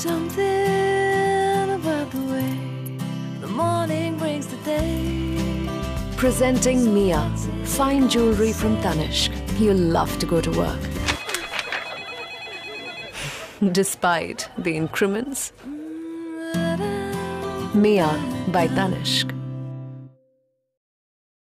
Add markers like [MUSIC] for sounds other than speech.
something about the way the morning brings the day. Presenting Mia, fine jewelry from Tanishq. You'll love to go to work. [LAUGHS] Despite the increments. Mm, Mia by Tanishq.